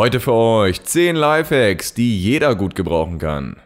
Heute für euch 10 Lifehacks, die jeder gut gebrauchen kann.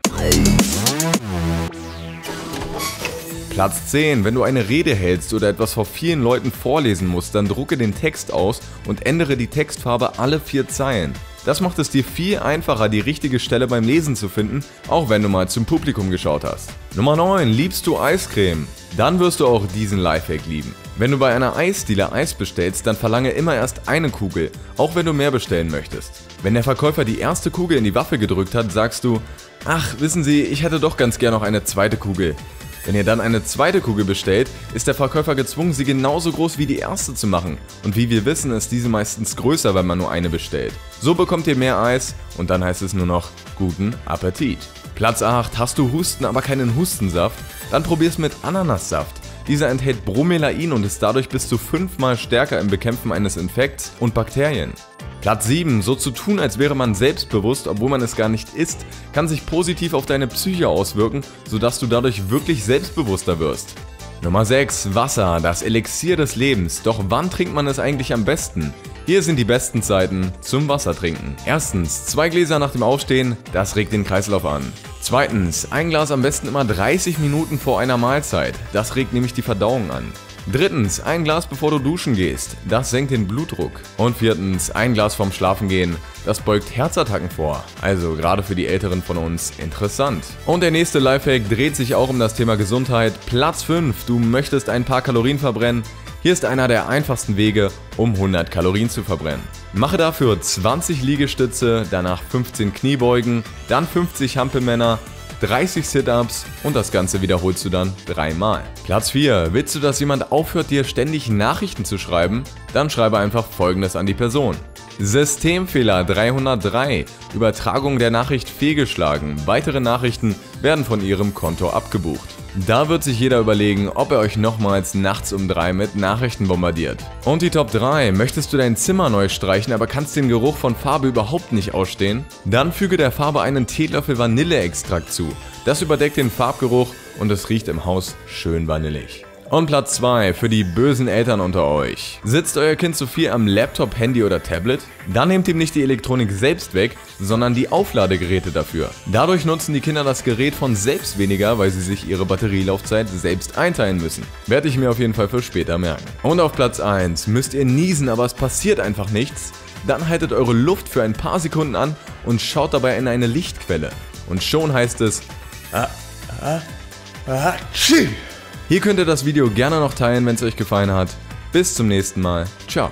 Platz 10. Wenn du eine Rede hältst oder etwas vor vielen Leuten vorlesen musst, dann drucke den Text aus und ändere die Textfarbe alle vier Zeilen. Das macht es dir viel einfacher, die richtige Stelle beim Lesen zu finden, auch wenn du mal zum Publikum geschaut hast. Nummer 9. Liebst du Eiscreme? Dann wirst du auch diesen Lifehack lieben. Wenn du bei einer Eisdiele Eis bestellst, dann verlange immer erst eine Kugel, auch wenn du mehr bestellen möchtest. Wenn der Verkäufer die erste Kugel in die Waffe gedrückt hat, sagst du, ach, wissen Sie, ich hätte doch ganz gern noch eine zweite Kugel. Wenn ihr dann eine zweite Kugel bestellt, ist der Verkäufer gezwungen, sie genauso groß wie die erste zu machen. Und wie wir wissen, ist diese meistens größer, wenn man nur eine bestellt. So bekommt ihr mehr Eis und dann heißt es nur noch guten Appetit. Platz 8. Hast du Husten, aber keinen Hustensaft? Dann probier's mit Ananassaft. Dieser enthält Bromelain und ist dadurch bis zu fünfmal stärker im Bekämpfen eines Infekts und Bakterien. Platz 7. So zu tun, als wäre man selbstbewusst, obwohl man es gar nicht ist, kann sich positiv auf deine Psyche auswirken, sodass du dadurch wirklich selbstbewusster wirst. Nummer 6. Wasser, das Elixier des Lebens. Doch wann trinkt man es eigentlich am besten? Hier sind die besten Zeiten zum Wassertrinken. Erstens, zwei Gläser nach dem Aufstehen, das regt den Kreislauf an. Zweitens, ein Glas am besten immer 30 Minuten vor einer Mahlzeit, das regt nämlich die Verdauung an. Drittens, ein Glas bevor du duschen gehst. Das senkt den Blutdruck. Und viertens, ein Glas vorm Schlafengehen. Das beugt Herzattacken vor. Also gerade für die Älteren von uns interessant. Und der nächste Lifehack dreht sich auch um das Thema Gesundheit. Platz 5. Du möchtest ein paar Kalorien verbrennen. Hier ist einer der einfachsten Wege, um 100 Kalorien zu verbrennen. Mache dafür 20 Liegestütze, danach 15 Kniebeugen, dann 50 Hampelmänner, 30 Sit-Ups und das Ganze wiederholst du dann dreimal. Platz 4. Willst du, dass jemand aufhört, dir ständig Nachrichten zu schreiben? Dann schreibe einfach folgendes an die Person. Systemfehler 303. Übertragung der Nachricht fehlgeschlagen. Weitere Nachrichten werden von Ihrem Konto abgebucht. Da wird sich jeder überlegen, ob er euch nochmals nachts um 3 mit Nachrichten bombardiert. Und die Top 3. Möchtest du dein Zimmer neu streichen, aber kannst den Geruch von Farbe überhaupt nicht ausstehen? Dann füge der Farbe einen Teelöffel Vanilleextrakt zu. Das überdeckt den Farbgeruch und es riecht im Haus schön vanillig. Und Platz 2 für die bösen Eltern unter euch. Sitzt euer Kind zu viel am Laptop, Handy oder Tablet? Dann nehmt ihm nicht die Elektronik selbst weg, sondern die Aufladegeräte dafür. Dadurch nutzen die Kinder das Gerät von selbst weniger, weil sie sich ihre Batterielaufzeit selbst einteilen müssen. Werde ich mir auf jeden Fall für später merken. Und auf Platz 1 müsst ihr niesen, aber es passiert einfach nichts. Dann haltet eure Luft für ein paar Sekunden an und schaut dabei in eine Lichtquelle. Und schon heißt es ah, ah, ah, Hier könnt ihr das Video gerne noch teilen, wenn es euch gefallen hat. Bis zum nächsten Mal. Ciao.